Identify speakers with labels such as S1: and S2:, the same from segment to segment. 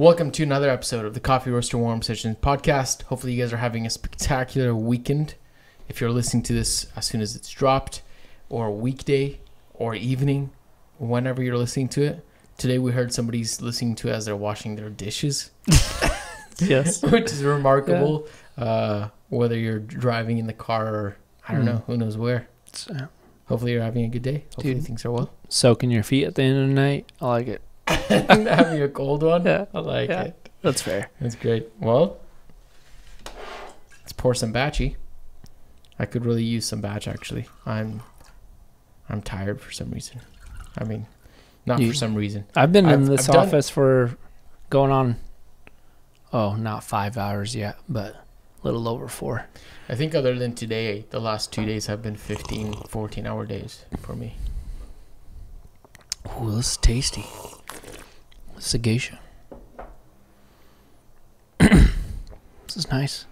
S1: Welcome to another episode of the Coffee Roaster Warm Sessions podcast. Hopefully, you guys are having a spectacular weekend. If you're listening to this as soon as it's dropped, or weekday, or evening, whenever you're listening to it. Today, we heard somebody's listening to it as they're washing their dishes,
S2: Yes.
S1: which is remarkable. Uh, whether you're driving in the car or I don't
S2: Mm.
S1: know, who knows where.
S2: So,
S1: Hopefully, you're having a good day. Hopefully,
S2: Dude.
S1: things are well.
S2: soaking your feet at the end of the night. I like it.
S1: having a cold one.
S2: Yeah.
S1: I like
S2: Yeah.
S1: it.
S2: That's fair.
S1: That's great. Well, let's pour some batchy. I could really use some batch actually. I'm I'm tired for some reason. I mean, not
S2: You-
S1: for some reason.
S2: I've been in
S1: I've-
S2: this
S1: I've done-
S2: office for going on, oh, not five hours yet, but a little over four.
S1: I think other than today, the last two days have been 15, 14 hour days for me.
S2: Ooh, this is tasty. This is a geisha. this is nice.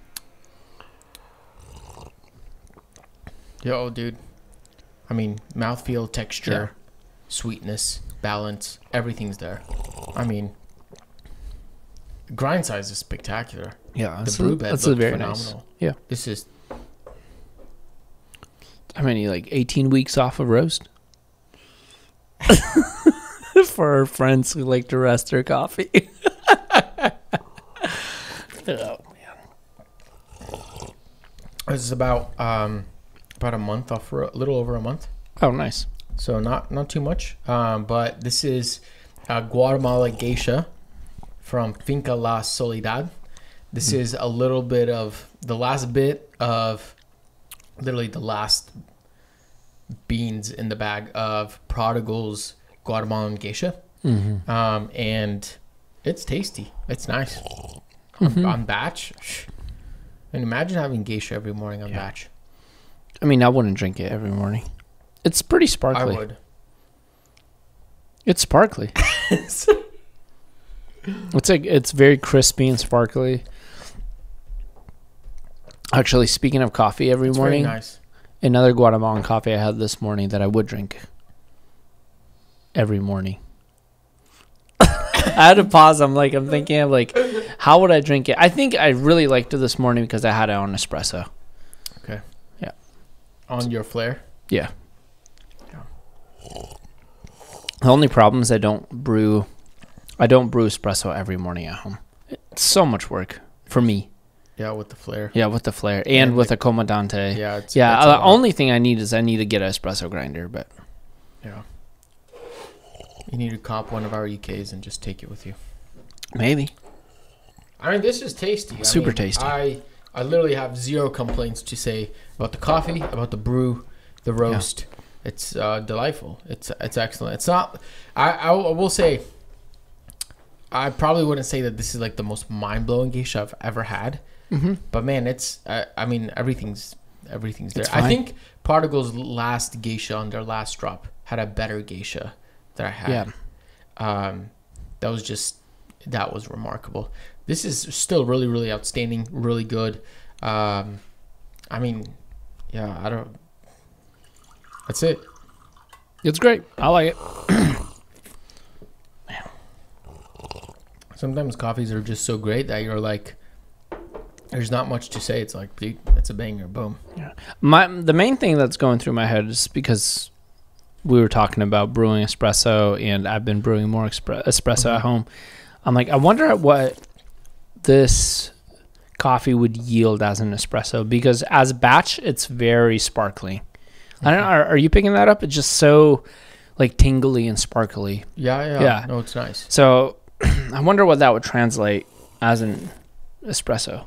S1: Yo, dude. I mean, mouthfeel, texture, sweetness, balance, everything's there. I mean, grind size is spectacular.
S2: Yeah,
S1: The brew
S2: a,
S1: bed
S2: that's
S1: looked
S2: very
S1: phenomenal.
S2: nice. Yeah.
S1: This is
S2: How many, like 18 weeks off of roast? For our friends who like to rest their coffee. oh, man,
S1: This is about um, about a month off, for a little over a month.
S2: oh, nice.
S1: So not not too much. Um, but this is a Guatemala geisha from Finca La Soledad. This is a little bit of the last bit of literally the last beans in the bag of Prodigal's Guatemalan geisha.
S2: Mm-hmm.
S1: Um, and it's tasty. It's nice.
S2: Mhm.
S1: On, on batch. And imagine having geisha every morning on
S2: Yeah.
S1: batch.
S2: I mean, I wouldn't drink it every morning. It's pretty sparkly.
S1: I would.
S2: It's sparkly. It's like it's very crispy and sparkly. Actually, speaking of coffee every
S1: It's
S2: morning,
S1: nice.
S2: another Guatemalan coffee I had this morning that I would drink every morning. I had to pause. I'm like, I'm thinking of like, how would I drink it? I think I really liked it this morning because I had it on espresso. Okay. Yeah.
S1: On your Flair.
S2: Yeah.
S1: Yeah.
S2: The only problem is I don't brew, I don't brew espresso every morning at home. It's so much work for me.
S1: Yeah, with the Flair.
S2: Yeah, with the Flair and
S1: And
S2: with
S1: the-
S2: a comandante.
S1: Yeah, it's
S2: Yeah,
S1: it's uh,
S2: the only thing I need is I need to get an espresso grinder, but
S1: Yeah. You need to cop one of our EKs and just take it with you.
S2: maybe.
S1: I mean, this is tasty. I
S2: Super
S1: mean,
S2: tasty.
S1: I I literally have zero complaints to say about the coffee, about the brew, the roast. It's uh, delightful. It's it's excellent. It's not. I I will I will say. I probably wouldn't say that this is like the most mind blowing geisha I've ever had,
S2: Mm-hmm.
S1: but man, it's. I, I mean, everything's everything's there. I think Prodigal's last geisha on their last drop had a better geisha that I had.
S2: Yeah.
S1: Um, that was just that was remarkable. This is still really, really outstanding, really good. Um, I mean, yeah, I don't. That's it.
S2: It's great. I like it.
S1: Sometimes coffees are just so great that you're like, there's not much to say. It's like, dude, it's a banger. Boom. Yeah.
S2: My the main thing that's going through my head is because we were talking about brewing espresso, and I've been brewing more expre- espresso at
S1: Mhm.
S2: home. I'm like, I wonder what this coffee would yield as an espresso because as a batch, it's very sparkly. I don't know. Are, are you picking that up? It's just so like tingly and sparkly.
S1: Yeah, yeah.
S2: Yeah.
S1: No, it's nice.
S2: So I wonder what that would translate as an espresso.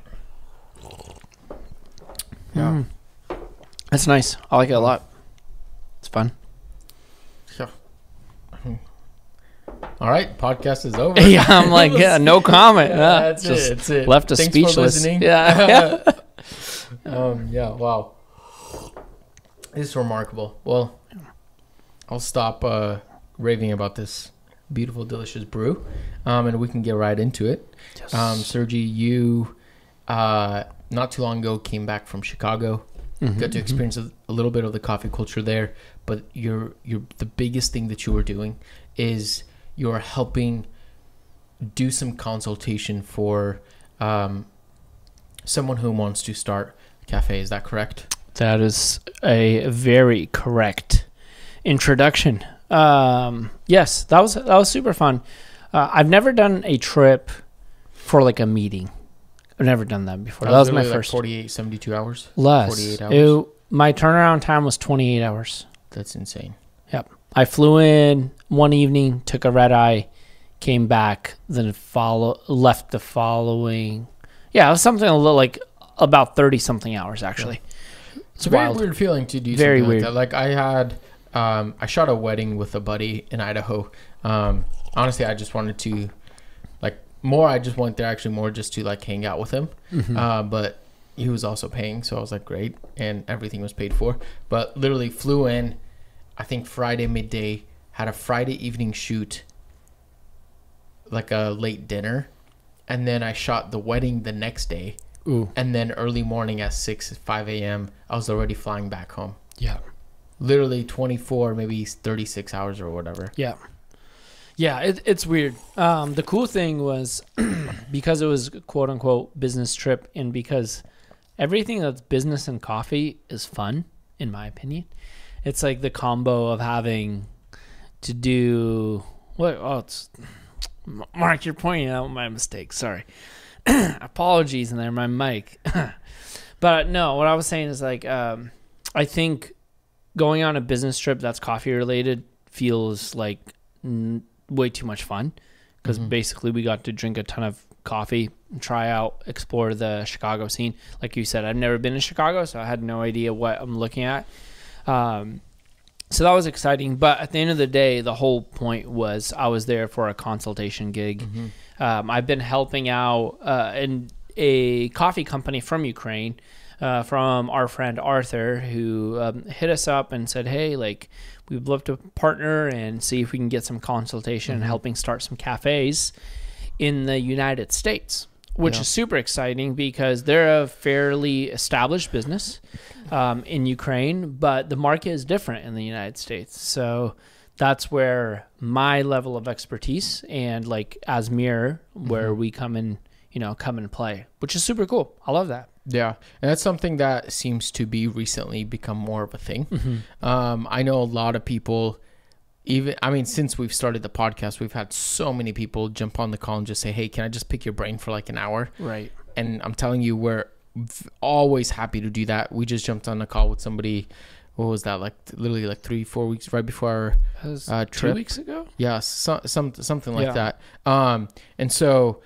S1: Yeah.
S2: Mm. That's nice. I like it a lot. It's fun.
S1: All right, podcast is over.
S2: yeah, I'm like, yeah, no comment.
S1: Yeah,
S2: Yeah,
S1: that's
S2: just
S1: it. That's it.
S2: left us
S1: Thanks
S2: speechless. Yeah,
S1: um. Yeah. Wow. This is remarkable. Well, I'll stop uh, raving about this beautiful, delicious brew, um, and we can get right into it. Um, Sergi, you uh, not too long ago came back from Chicago.
S2: Mhm,
S1: Got to
S2: mhm.
S1: experience a, a little bit of the coffee culture there, but you're you're the biggest thing that you were doing is you're helping do some consultation for um, someone who wants to start a cafe. Is that correct?
S2: That is a very correct introduction. Um, yes, that was that was super fun. Uh, I've never done a trip for like a meeting. I've never done that before. That, was my
S1: like
S2: first.
S1: 48, 72 hours.
S2: Less.
S1: 48 hours.
S2: It- my turnaround time was 28 hours.
S1: That's insane. Yep.
S2: I flew in one evening, took a red eye, came back, then follow left the following. Yeah, it was something a little like about 30 something hours actually.
S1: It's a very
S2: wild.
S1: weird feeling to do
S2: Very
S1: something
S2: weird.
S1: like that. Like I had, um, I shot a wedding with a buddy in Idaho. Um, honestly, I just wanted to, like, more. I just went there actually more just to like hang out with him.
S2: Mm-hmm.
S1: Uh, but he was also paying, so I was like, great, and everything was paid for. But literally flew in, I think Friday midday, had a Friday evening shoot, like a late dinner, and then I shot the wedding the next day,
S2: Ooh,
S1: and then early morning at six five a.m. I was already flying back home.
S2: yeah.
S1: Literally twenty four, maybe thirty six hours or whatever.
S2: Yeah. Yeah, it, it's weird. Um, the cool thing was because it was quote unquote business trip, and because everything that's business and coffee is fun, in my opinion. It's like the combo of having to do what? Oh, it's Mark. You're pointing out my mistake. Sorry. Apologies in there, my mic. but no, what I was saying is like, um, I think going on a business trip that's coffee related feels like n- way too much fun because
S1: Mhm.
S2: basically we got to drink a ton of coffee, try out, explore the Chicago scene. Like you said, I've never been in Chicago, so I had no idea what I'm looking at. Um, so that was exciting. But at the end of the day, the whole point was I was there for a consultation gig. Um, I've been helping out uh, in a coffee company from Ukraine, uh, from our friend Arthur, who um, hit us up and said, "Hey, like we'd love to partner and see if we can get some consultation and
S1: Mhm.
S2: helping start some cafes in the United States." Which
S1: Yeah.
S2: is super exciting because they're a fairly established business um, in Ukraine, but the market is different in the United States. So that's where my level of expertise and like as mirror where
S1: Mhm.
S2: we come in you know come and play which is super cool i love that
S1: Yeah, and that's something that seems to be recently become more of a thing.
S2: Mm-hmm.
S1: Um, I know a lot of people, even I mean, since we've started the podcast, we've had so many people jump on the call and just say, "Hey, can I just pick your brain for like an hour?"
S2: right
S1: And I'm telling you, we're always happy to do that. We just jumped on a call with somebody. What was that? Like literally like three, four weeks right before our uh,
S2: two weeks ago
S1: Yeah, so, some something like
S2: Yeah.
S1: that. Um, and so,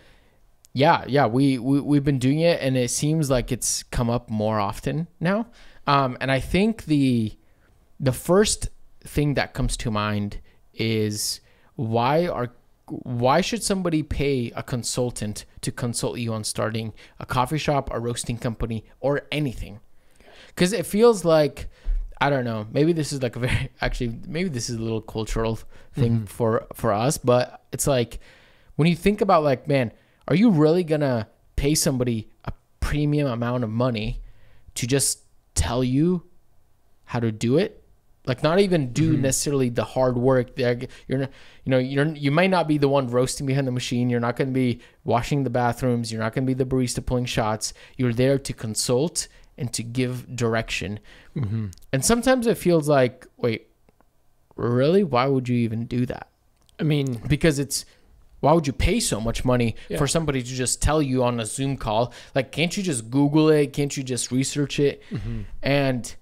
S1: yeah, yeah, we, we we've been doing it, and it seems like it's come up more often now. Um, and I think the the first thing that comes to mind is why are why should somebody pay a consultant to consult you on starting a coffee shop, a roasting company, or anything? Because it feels like I don't know. Maybe this is like a very actually maybe this is a little cultural thing
S2: Mhm.
S1: for for us, but it's like when you think about like, man, are you really gonna pay somebody a premium amount of money to just tell you how to do it? Like not even do
S2: Mhm.
S1: necessarily the hard work. There, you're you know, you're you might not be the one roasting behind the machine. You're not going to be washing the bathrooms. You're not going to be the barista pulling shots. You're there to consult and to give direction.
S2: mm-hmm.
S1: And sometimes it feels like, wait, really? Why would you even do that?
S2: i mean
S1: Because it's why would you pay so much money
S2: Yeah.
S1: for somebody to just tell you on a Zoom call? Like, can't you just Google it? Can't you just research it?
S2: mm-hmm.
S1: And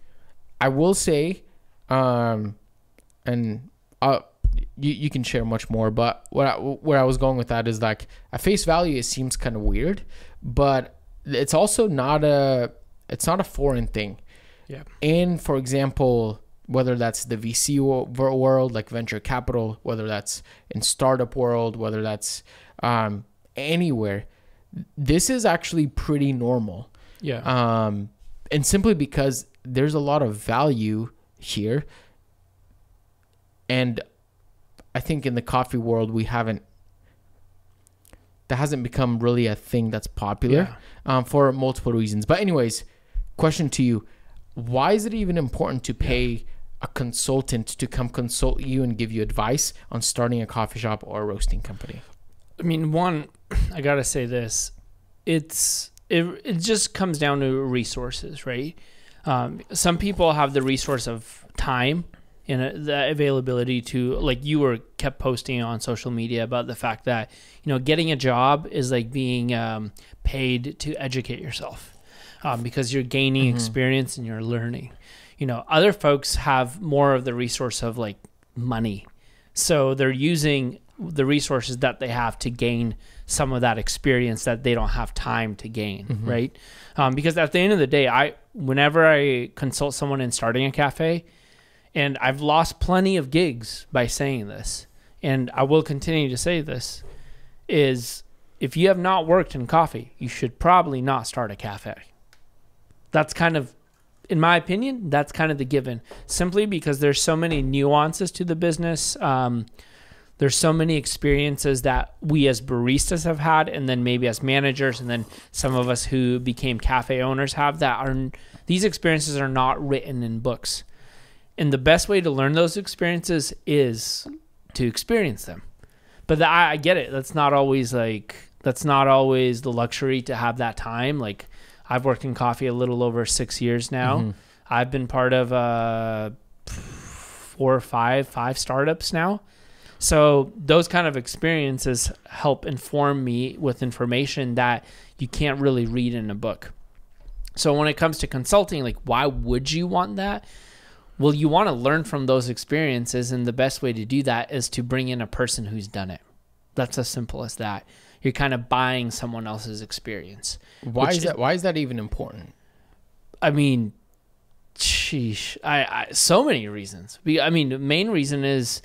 S1: I will say, um, and uh, you you can share much more, but what I, where I was going with that is like at face value, it seems kind of weird, but it's also not a it's not a foreign thing.
S2: Yeah.
S1: In for example, whether that's the VC world, like venture capital, whether that's in startup world, whether that's um, anywhere, this is actually pretty normal
S2: yeah
S1: um, and simply because there's a lot of value here and i think in the coffee world we haven't that hasn't become really a thing that's popular
S2: yeah.
S1: um, for multiple reasons but anyways question to you why is it even important to pay a consultant to come consult you and give you advice on starting a coffee shop or a roasting company
S2: I mean, one, I gotta say this. It's it. It just comes down to resources, right? Um, some people have the resource of time and uh, the availability to, like you were kept posting on social media about the fact that you know getting a job is like being um, paid to educate yourself um, because you're gaining
S1: Mhm.
S2: experience and you're learning. You know, other folks have more of the resource of like money, so they're using the resources that they have to gain some of that experience that they don't have time to gain,
S1: Mhm.
S2: right? Um, because at the end of the day, I whenever I consult someone in starting a cafe, and I've lost plenty of gigs by saying this, and I will continue to say this, is if you have not worked in coffee, you should probably not start a cafe. That's kind of in my opinion, that's kind of the given. Simply because there's so many nuances to the business. Um, there's so many experiences that we as baristas have had, and then maybe as managers, and then some of us who became cafe owners have that are these experiences are not written in books. And the best way to learn those experiences is to experience them. But the, I, I get it. That's not always like that's not always the luxury to have that time. Like I've worked in coffee a little over six years now.
S1: Mhm.
S2: I've been part of uh, four or five five startups now. So those kind of experiences help inform me with information that you can't really read in a book. So when it comes to consulting, like why would you want that? Well, you want to learn from those experiences, and the best way to do that is to bring in a person who's done it. That's as simple as that. You're kind of buying someone else's experience.
S1: Why is that? Why is that even important?
S2: I mean, sheesh. I, I so many reasons. I mean, the main reason is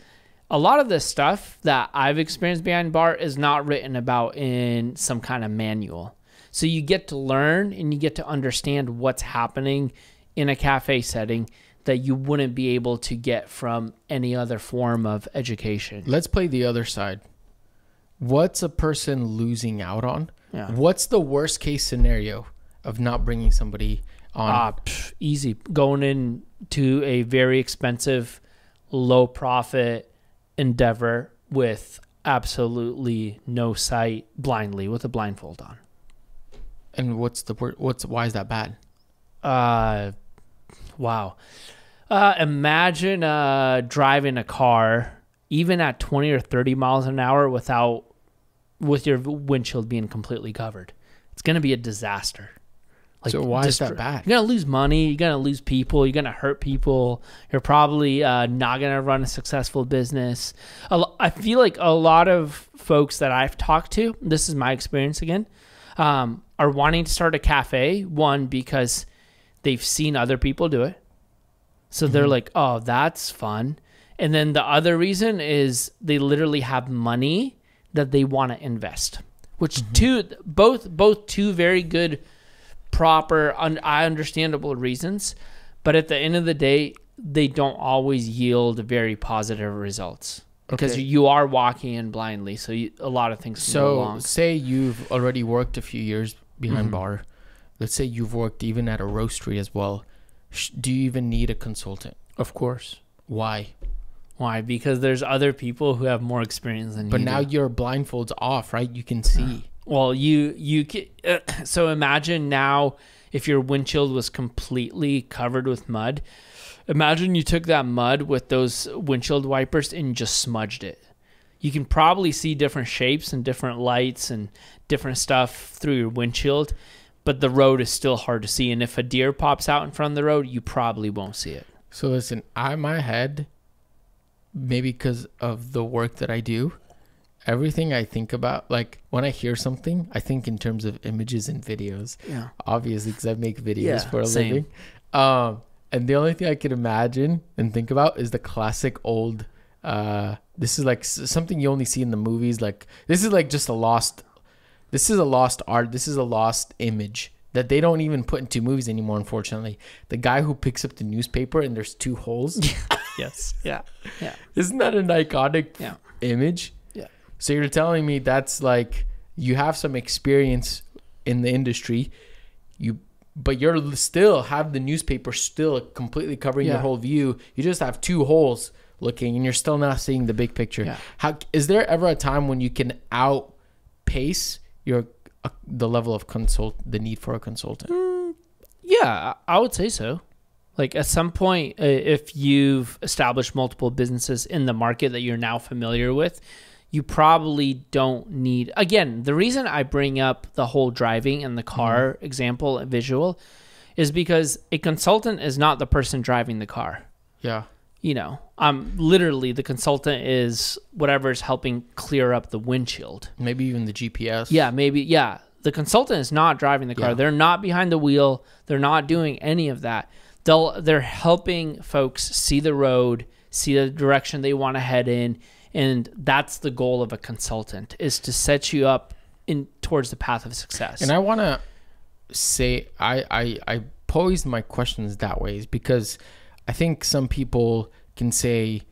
S2: a lot of the stuff that I've experienced behind bar is not written about in some kind of manual. So you get to learn and you get to understand what's happening in a cafe setting that you wouldn't be able to get from any other form of education.
S1: Let's play the other side. What's a person losing out on?
S2: Yeah.
S1: What's the worst case scenario of not bringing somebody on?
S2: Ah, pff, easy. Going into a very expensive, low profit endeavor with absolutely no sight, blindly with a blindfold on.
S1: and what's the wor- what's why is that bad?
S2: Uh, wow. Uh, imagine uh, driving a car even at 20 or 30 miles an hour without with your windshield being completely covered. It's going to be a disaster.
S1: So why is that bad?
S2: You're gonna lose money. You're gonna lose people. You're gonna hurt people. You're probably uh, not gonna run a successful business. I feel like a lot of folks that I've talked to, this is my experience again, um, are wanting to start a cafe. One because they've seen other people do it, so they're
S1: Mhm.
S2: like, "Oh, that's fun." And then the other reason is they literally have money that they want to invest, which
S1: Mhm.
S2: two both both two very good proper un- understandable reasons but at the end of the day they don't always yield very positive results because
S1: Okay.
S2: you are walking in blindly so you, a lot of things can go
S1: So
S2: wrong
S1: say you've already worked a few years behind
S2: Mhm.
S1: bar. Let's say you've worked even at a roastery as well. Do you even need a consultant?
S2: of course
S1: Why?
S2: why because there's other people who have more experience than
S1: But
S2: you But
S1: now
S2: do.
S1: your blindfolds off, right? You can see.
S2: Well you you so imagine now if your windshield was completely covered with mud. Imagine you took that mud with those windshield wipers and just smudged it. You can probably see different shapes and different lights and different stuff through your windshield but the road is still hard to see. And if a deer pops out in front of the road you probably won't see it.
S1: So listen, I my head, maybe because of the work that I do, everything I think about, like when I hear something, I think in terms of images and videos.
S2: yeah
S1: Obviously, because I make videos
S2: Yeah,
S1: for a
S2: same.
S1: living. Um, and the only thing I can imagine and think about is the classic old. Uh, this is like something you only see in the movies. Like this is like just a lost. This is a lost art. This is a lost image that they don't even put into movies anymore. Unfortunately, the guy who picks up the newspaper and there's two holes.
S2: yes yeah yeah
S1: Isn't that an iconic
S2: Yeah.
S1: image?
S2: Yeah.
S1: So you're telling me that's like you have some experience in the industry, you but you're still have the newspaper still completely covering your whole view. You just have two holes looking, and you're still not seeing the big picture.
S2: Yeah.
S1: How is there ever a time when you can outpace your uh, the level of consult the need for a consultant.
S2: Yeah, I I would say so. Like at some point, uh, if you've established multiple businesses in the market that you're now familiar with, you probably don't need. Again, the reason I bring up the whole driving and the car example visual is because a consultant is not the person driving the car.
S1: Yeah.
S2: You know, um, literally the consultant is whatever's helping clear up the windshield.
S1: Maybe even the GPS.
S2: Yeah, maybe. Yeah, the consultant is not driving the car.
S1: Yeah.
S2: They're not behind the wheel. They're not doing any of that. They'll they're helping folks see the road, see the direction they want to head in, and that's the goal of a consultant is to set you up in towards the path of success.
S1: And I want to say I, I I posed my questions that way is because I think some people can say,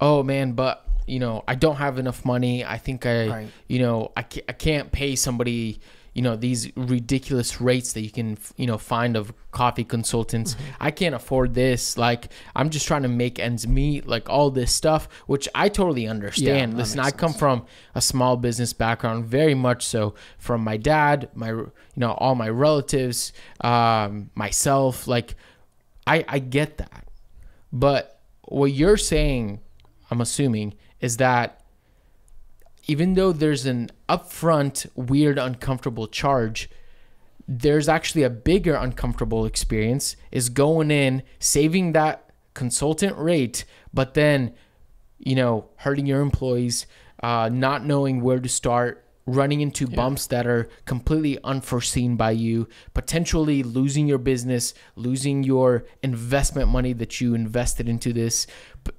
S1: "Oh man, but you know I don't have enough money. I think I
S2: Right.
S1: you know I I can't pay somebody." You know these ridiculous rates that you can you know find of coffee consultants. I can't afford this. Like I'm just trying to make ends meet. Like all this stuff, which I totally understand.
S2: that
S1: Listen, I come from a small business background, very much so from my dad, my you know all my relatives, um, myself. Like, I I get that, but what you're saying, I'm assuming, is that even though there's an upfront weird uncomfortable charge there's actually a bigger uncomfortable experience is going in saving that consultant rate but then you know hurting your employees uh, not knowing where to start running into bumps that are completely unforeseen by you potentially losing your business losing your investment money that you invested into this.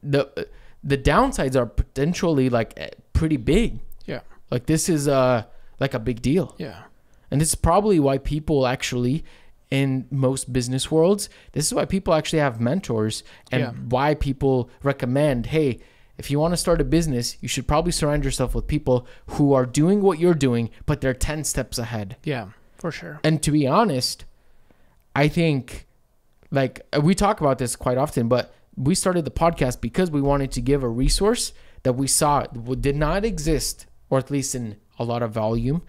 S1: The the downsides are potentially like eh, pretty big
S2: yeah,
S1: like this is uh like a big deal
S2: yeah,
S1: and this is probably why people actually, in most business worlds, this is why people actually have mentors and
S2: Yeah.
S1: why people recommend, hey, if you want to start a business, you should probably surround yourself with people who are doing what you're doing, but they're 10 steps ahead.
S2: yeah, for sure.
S1: And to be honest, I think, like, we talk about this quite often, but we started the podcast because we wanted to give a resource that we saw did not exist, or at least in a lot of volume.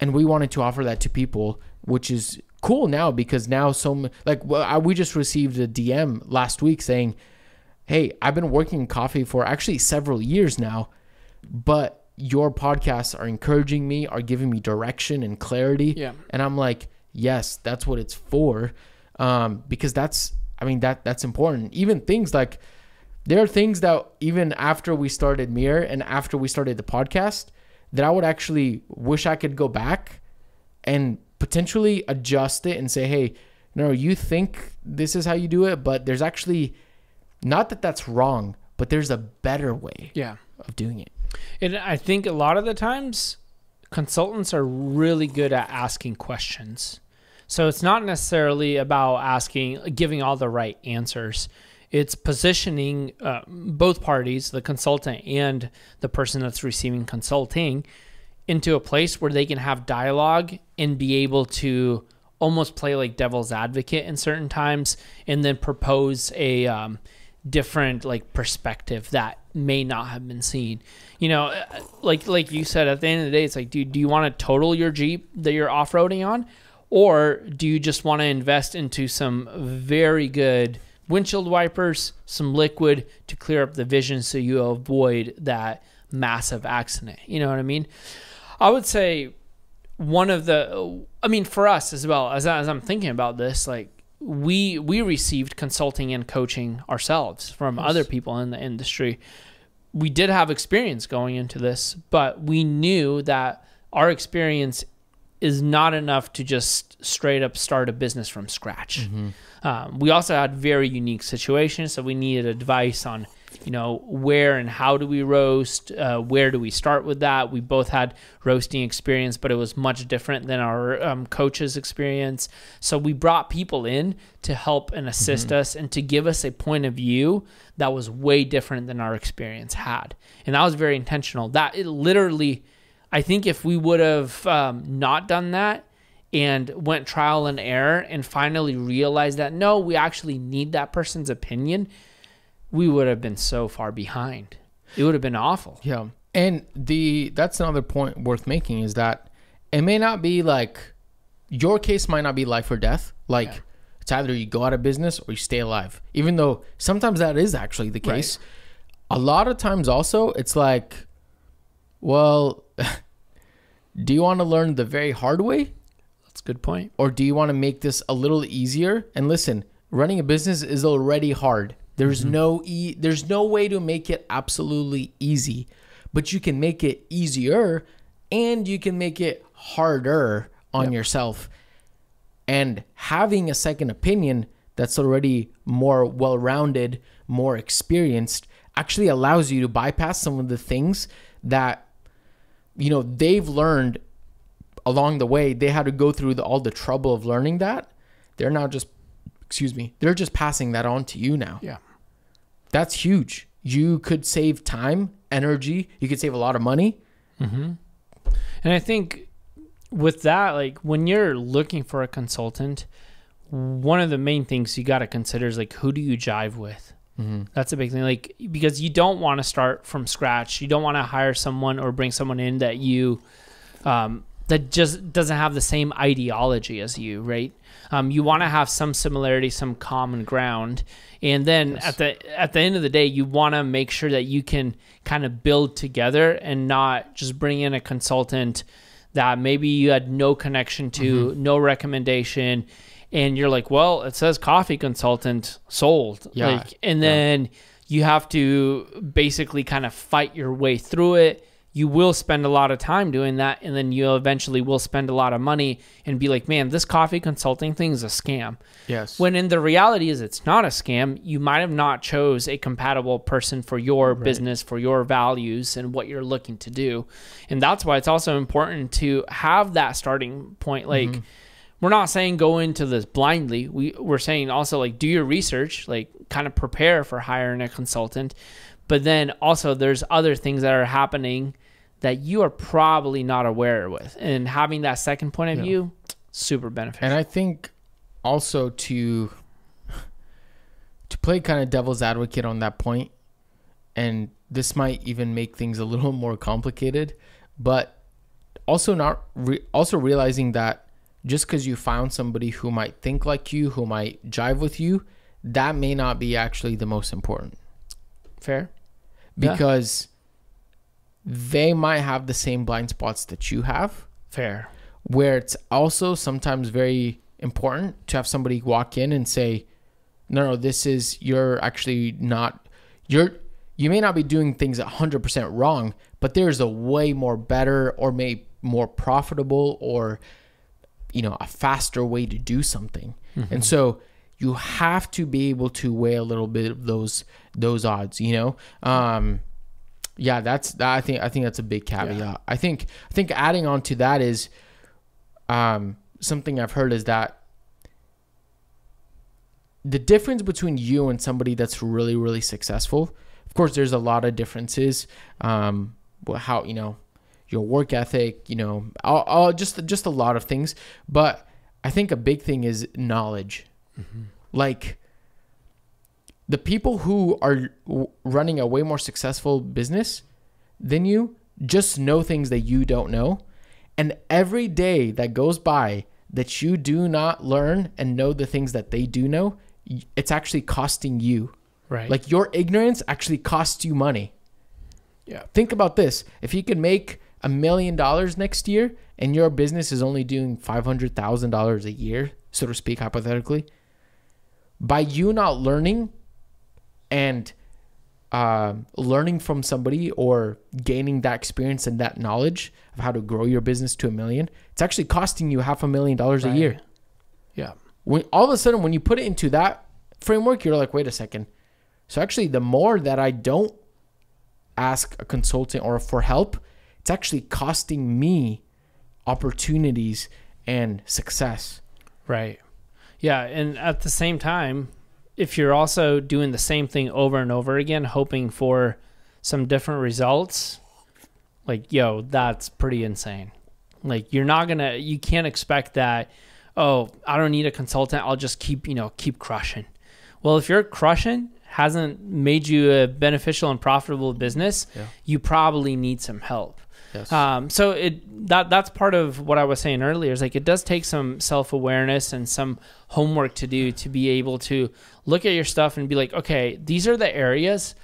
S1: And we wanted to offer that to people which is cool now because now some like well, I, we just received a dm last week saying hey i've been working in coffee for actually several years now but your podcasts are encouraging me are giving me direction and clarity.
S2: Yeah.
S1: and i'm like yes that's what it's for. Um, because that's i mean that that's important even things like there are things that even after we started mirror and after we started the podcast that i would actually wish i could go back and potentially adjust it and say hey no you think this is how you do it but there's actually not that that's wrong but there's a better way
S2: Yeah.
S1: of doing it
S2: And I think a lot of the times consultants are really good at asking questions. So it's not necessarily about asking, giving all the right answers. It's positioning uh, both parties, the consultant and the person that's receiving consulting, into a place where they can have dialogue and be able to almost play like devil's advocate in certain times and then propose a um, different like perspective that may not have been seen you know uh, like like you said at the end of the day it's like dude do you want to total your jeep that you're off-roading on or do you just want to invest into some very good windshield wipers some liquid to clear up the vision so you avoid that massive accident? You know what i mean? I would say one of the i mean for us as well as, as i'm thinking about this like we we received consulting and coaching ourselves from other people in the industry. We did have experience going into this but we knew that our experience is not enough to just straight up start a business from scratch. Um, we also had very unique situations so we needed advice on you know where and how do we roast uh, where do we start with that? We both had roasting experience but it was much different than our um, coach's experience. So we brought people in to help and assist us and to give us a point of view that was way different than our experience had. And that was very intentional. That it literally i think if we would have um, not done that and went trial and error and finally realized that no we actually need that person's opinion we would have been so far behind. It would have been awful.
S1: Yeah. And the that's another point worth making is that it may not be like your case might not be life or death. Like
S2: Yeah.
S1: it's either you go out of business or you stay alive. Even though sometimes that is actually the
S2: Right.
S1: case. A lot of times also it's like, well, do you want to learn the very hard way?
S2: That's a good point.
S1: or do you want to make this a little easier? And listen, running a business is already hard. There's mm-hmm. no e- there's no way to make it absolutely easy, but you can make it easier and you can make it harder on yourself. And having a second opinion that's already more well-rounded, more experienced actually allows you to bypass some of the things that you know they've learned along the way they had to go through the, all the trouble of learning that. They're now just excuse me they're just passing that on to you now.
S2: Yeah.
S1: that's huge. You could save time energy you could save a lot of money. Mm-hmm.
S2: And I think with that, like when you're looking for a consultant, one of the main things you got to consider is like who do you jive with.
S1: Mm-hmm.
S2: That's a big thing. Like because you don't want to start from scratch. You don't want to hire someone or bring someone in that you um, that just doesn't have the same ideology as you, right? Um, you want to have some similarity, some common ground, and then
S1: Yes.
S2: at the at the end of the day, you want to make sure that you can kind of build together and not just bring in a consultant that maybe you had no connection to, no recommendation, and you're like, well, it says coffee consultant sold,
S1: Yeah.
S2: like, and
S1: Yeah.
S2: then you have to basically kind of fight your way through it. You will spend a lot of time doing that, and then you eventually will spend a lot of money and be like, man, this coffee consulting thing is a scam.
S1: yes
S2: When in the reality is it's not a scam. You might have not chose a compatible person for your business, for your values and what you're looking to do. And that's why it's also important to have that starting point. Like mm-hmm. We're not saying go into this blindly. We we're saying also like do your research, like kind of prepare for hiring a consultant. But then also there's other things that are happening that you are probably not aware with. And having that second point of
S1: Yeah.
S2: view, super beneficial.
S1: and i think also to to play kind of devil's advocate on that point and this might even make things a little more complicated but also not re- also realizing that just because you found somebody who might think like you who might jive with you that may not be actually the most important
S2: Fair? Yeah.
S1: because they might have the same blind spots that you have
S2: Fair.
S1: where it's also sometimes very important to have somebody walk in and say no no this is you're actually not you're you may not be doing things 100% wrong but there's a way more better or may more profitable or you know a faster way to do something. And so you have to be able to weigh a little bit of those those odds you know? Um yeah that's that i think i think that's a big caveat. I think i think adding on to that is um something i've heard is that the difference between you and somebody that's really really successful of course there's a lot of differences um how you know your work ethic you know all, all just just a lot of things. But i think a big thing is knowledge. Mm-hmm. Like the people who are w- running a way more successful business than you just know things that you don't know. And every day that goes by that you do not learn and know the things that they do know it's actually costing you.
S2: Right.
S1: like your ignorance actually costs you money.
S2: Yeah.
S1: think about this. If you can make a million dollars next year and your business is only doing $500000 a year so to speak hypothetically by you not learning and um learning from somebody or gaining that experience and that knowledge of how to grow your business to a million it's actually costing you half a million dollars a year.
S2: Yeah.
S1: when all of a sudden when you put it into that framework you're like wait a second. So actually the more that i don't ask a consultant or for help it's actually costing me opportunities and success
S2: Right. Yeah, and at the same time, if you're also doing the same thing over and over again, hoping for some different results, like yo, that's pretty insane. Like you're not gonna, you can't expect that. Oh, I don't need a consultant. I'll just keep, you know, keep crushing. Well, if you're crushing, hasn't made you a beneficial and profitable business,
S1: Yeah.
S2: you probably need some help.
S1: Yes.
S2: Um, so it that that's part of what I was saying earlier is like it does take some self awareness and some homework to do to be able to look at your stuff and be like, okay, these are the areas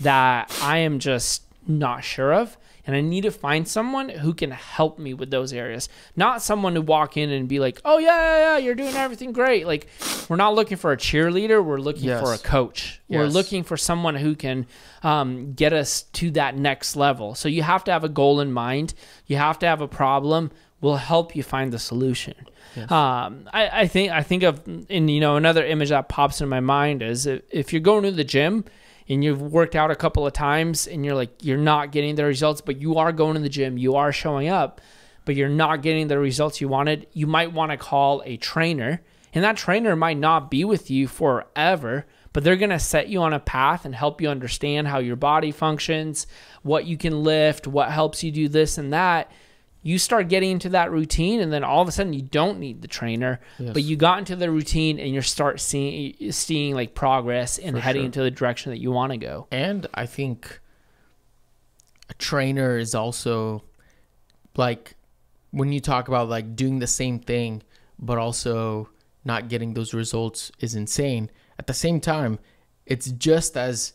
S2: that I am just not sure of. And I need to find someone who can help me with those areas. Not someone to walk in and be like, oh, yeah, yeah, yeah, you're doing everything great. Like, we're not looking for a cheerleader. We're looking
S1: Yes.
S2: for a coach. We're looking for someone who can um, get us to that next level. So you have to have a goal in mind. You have to have a problem. We'll help you find the solution.
S1: Yes.
S2: Um, I, I think I think of in you know another image that pops in my mind is if, if you're going to the gym and you've worked out a couple of times and you're like you're not getting the results, but you are going to the gym, you are showing up, but you're not getting the results you wanted, you might want to call a trainer, and that trainer might not be with you forever. But they're going to set you on a path and help you understand how your body functions, what you can lift, what helps you do this and that you start getting into that routine and then all of a sudden you don't need the trainer
S1: Yes.
S2: but you got into the routine and you start seeing seeing like progress and
S1: For
S2: heading
S1: sure.
S2: into the direction that you want to go
S1: And I think a trainer is also like when you talk about like doing the same thing but also not getting those results is insane. At the same time, it's just as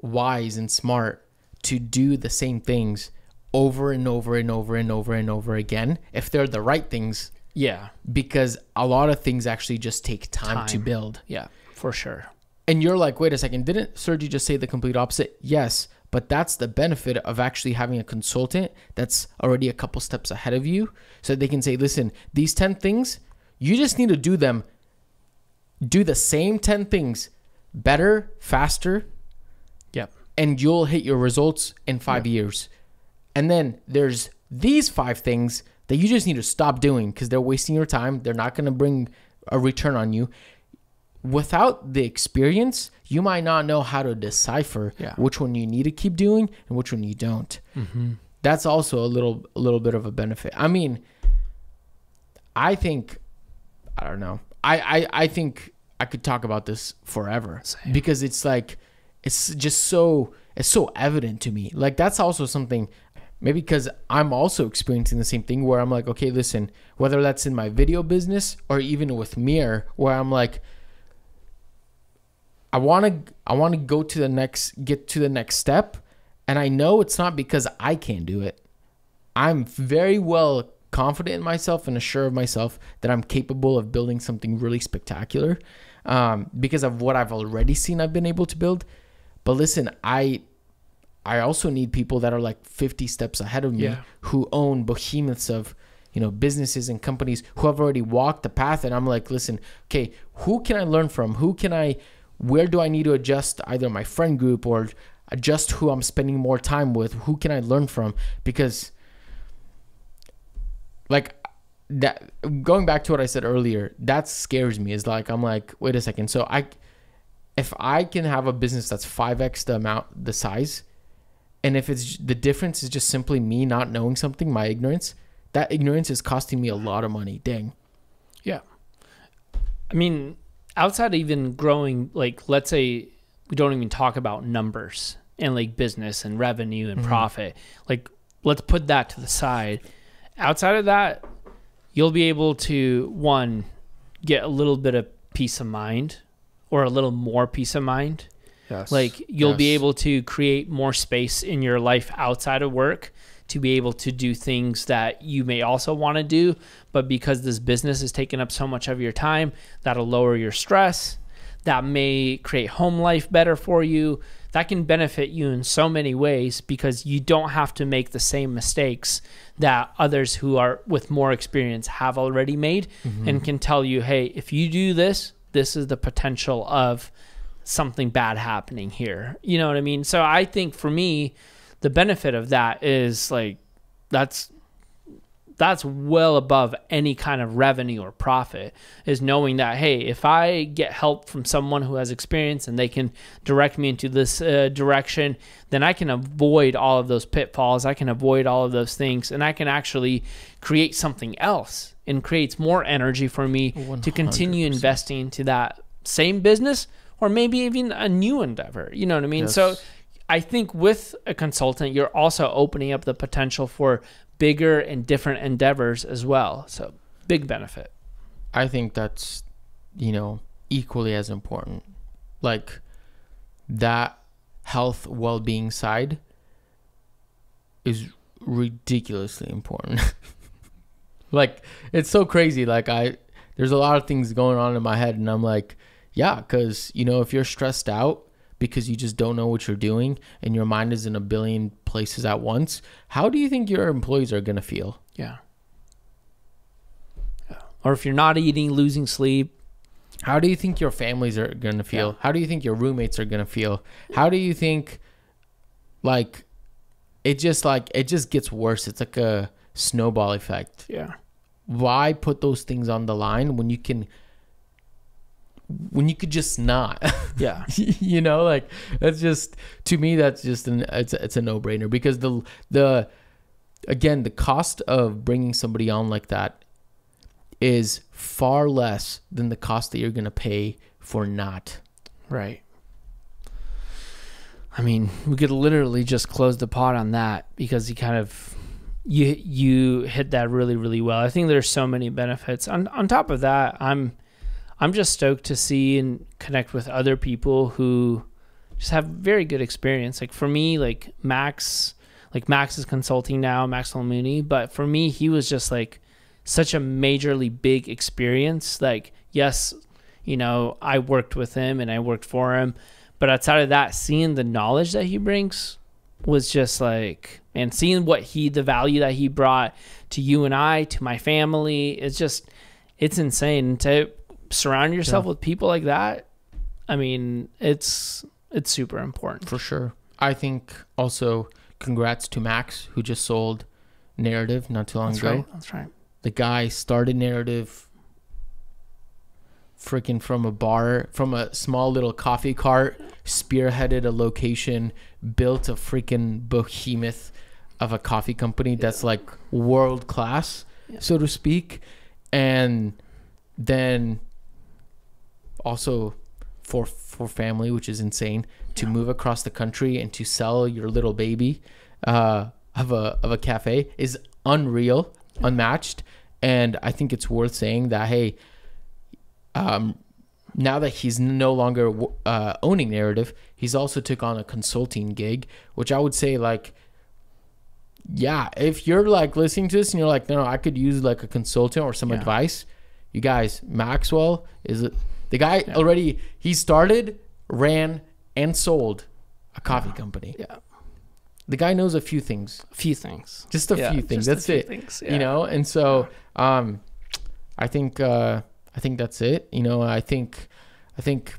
S1: wise and smart to do the same things over and over and over and over and over again if they're the right things
S2: yeah
S1: because a lot of things actually just take time, to build.
S2: yeah for sure
S1: And you're like, wait a second, didn't Sergi just say the complete opposite? Yes, but that's the benefit of actually having a consultant that's already a couple steps ahead of you. So they can say, listen, these 10 things, you just need to do them, do the same 10 things better, faster,
S2: yep
S1: and you'll hit your results in five years. And then there's these five things that you just need to stop doing because they're wasting your time. They're not going to bring a return on you. Without the experience, you might not know how to decipher
S2: Yeah.
S1: which one you need to keep doing and which one you don't. Mm-hmm. That's also a little, a little bit of a benefit. I mean, I think, I don't know. I, I, I think I could talk about this forever
S2: Same.
S1: because it's like, it's just so, it's so evident to me. Like that's also something, maybe because I'm also experiencing the same thing where I'm like, okay, listen, whether that's in my video business or even with Mirror, where I'm like, I want to, I want to go to the next, get to the next step, and I know it's not because I can't do it. I'm very well confident in myself and assured of myself that I'm capable of building something really spectacular um, because of what I've already seen I've been able to build. But listen, I I also need people that are like 50 steps ahead of me
S2: Yeah.
S1: who own behemoths of you know businesses and companies who have already walked the path and I'm like, listen, okay, who can I learn from? Who can I where do I need to adjust either my friend group or adjust who I'm spending more time with? Who can I learn from? Because like that going back to what I said earlier, that scares me. Is like I'm like, wait a second. So I if I can have a business that's 5x the amount the size and if it's the difference is just simply me not knowing something, my ignorance, that ignorance is costing me a lot of money. Dang.
S2: Yeah. I mean, outside of even growing, like, let's say we don't even talk about numbers and like business and revenue and mm-hmm. profit. Like, let's put that to the side. Outside of that, you'll be able to, one, get a little bit of peace of mind or a little more peace of mind.
S1: Yes.
S2: Like you'll be able to create more space in your life outside of work to be able to do things that you may also want to do, but because this business is taking up so much of your time, that'll lower your stress. That may create home life better for you. That can benefit you in so many ways because you don't have to make the same mistakes that others who are with more experience have already made mm-hmm. and can tell you, hey, if you do this, this is the potential of something bad happening here. You know what I mean? So I think for me, the benefit of that is like that's that's well above any kind of revenue or profit is knowing that hey if i get help from someone who has experience and they can direct me into this uh, direction then i can avoid all of those pitfalls i can avoid all of those things and i can actually create something else and creates more energy for me to continue investing into that same business or maybe even a new endeavor. You know what I mean? So I think with a consultant, you're also opening up the potential for bigger and different endeavors as well. So big benefit.
S1: I think that's, you know, equally as important. Like that health well being side is ridiculously important. like it's so crazy. Like I there's a lot of things going on in my head and I'm like, yeah, cuz you know, if you're stressed out because you just don't know what you're doing and your mind is in a billion places at once, how do you think your employees are going to feel?
S2: Yeah. Yeah. Or if you're not eating, losing sleep.
S1: How do you think your families are going to feel?
S2: Yeah.
S1: How do you think your roommates are going to feel? How do you think like it just like it just gets worse. It's like a snowball effect.
S2: Yeah.
S1: Why put those things on the line when you can when you could just not?
S2: Yeah.
S1: you know, like that's just to me that's just an it's a, it's a no-brainer because the the again, the cost of bringing somebody on like that is far less than the cost that you're going to pay for not.
S2: Right. I mean, we could literally just close the pot on that because you kind of you you hit that really really well. I think there's so many benefits. On on top of that, I'm I'm just stoked to see and connect with other people who just have very good experience. Like for me, like Max, like Max is consulting now, Max Mooney, but for me, he was just like such a majorly big experience. Like, yes, you know, I worked with him and I worked for him, but outside of that, seeing the knowledge that he brings was just like, and seeing what he, the value that he brought to you and I, to my family, it's just, it's insane to surround yourself
S1: Yeah.
S2: with people like that. I mean, it's it's super important.
S1: For sure. I think also congrats to Max who just sold Narrative not too long
S2: That's
S1: ago.
S2: right. That's right.
S1: The guy started Narrative freaking from a bar, from a small little coffee cart, spearheaded a location, built a freaking behemoth of a coffee company that's like world class,
S2: Yeah.
S1: so to speak. And then also for for family, which is insane, to move across the country and to sell your little baby uh, of a of a cafe is unreal, unmatched, and I think it's worth saying that hey, um, now that he's no longer uh, owning narrative, he's also took on a consulting gig, which I would say like. Yeah, if you're like listening to this and you're like, no, no, I could use like a consultant or some
S2: Yeah.
S1: advice. You guys, Maxwell is it the guy
S2: Yeah.
S1: already? He started, ran, and sold a coffee company.
S2: Yeah.
S1: The guy knows a few things,
S2: A few things.
S1: just a
S2: Yeah,
S1: few things. That's
S2: few
S1: it.
S2: things,
S1: You know, and so um, I think uh, I think that's it. You know, I think I think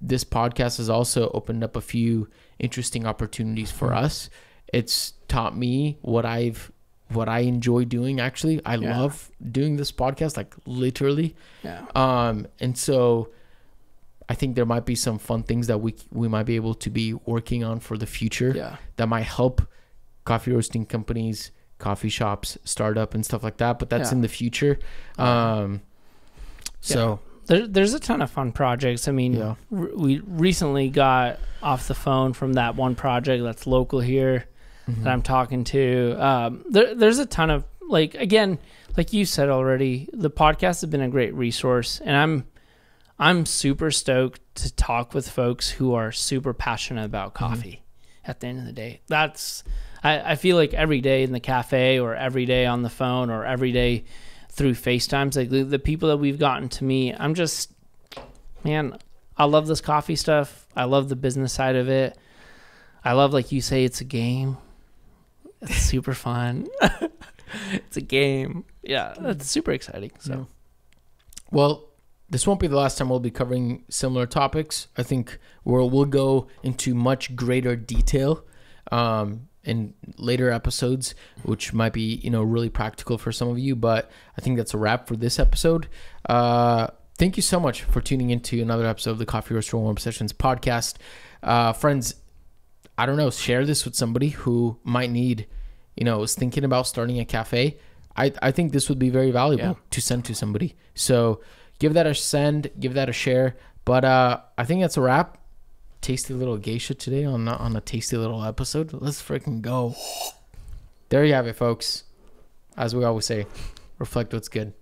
S1: this podcast has also opened up a few interesting opportunities for
S2: Mm-hmm.
S1: us. It's taught me what I've what I enjoy doing. Actually, I
S2: Yeah.
S1: love doing this podcast, like literally.
S2: Yeah.
S1: Um, and so I think there might be some fun things that we we might be able to be working on for the future
S2: Yeah.
S1: that might help coffee roasting companies, coffee shops, startup and stuff like that. But that's
S2: Yeah.
S1: in the future. Um, so
S2: There, there's a ton of fun projects. I mean,
S1: Yeah.
S2: r- we recently got off the phone from that one project that's local here
S1: mhm.
S2: that I'm talking to. Um, there, there's a ton of like again, like you said already, the podcast has been a great resource, and I'm I'm super stoked to talk with folks who are super passionate about coffee. At the end of the day, that's I, I feel like every day in the cafe or every day on the phone or every day through FaceTimes, like the, the people that we've gotten to meet, I'm just man, I love this coffee stuff. I love the business side of it. I love like you say it's a game. It's super fun. it's a game. Yeah, that's super exciting. So
S1: Yeah. Well, this won't be the last time we'll be covering similar topics. I think we'll we'll go into much greater detail um, in later episodes, which might be you know really practical for some of you. But I think that's a wrap for this episode. Uh, thank you so much for tuning into another episode of the Coffee Roaster Warm Sessions podcast, uh, friends. I don't know, share this with somebody who might need, you know, is thinking about starting a cafe. I, I think this would be very valuable
S2: yeah.
S1: to send to somebody. So give that a send, give that a share. But uh, I think that's a wrap. Tasty little geisha today on on a tasty little episode. Let's freaking go. There you have it, folks. As we always say, reflect what's good.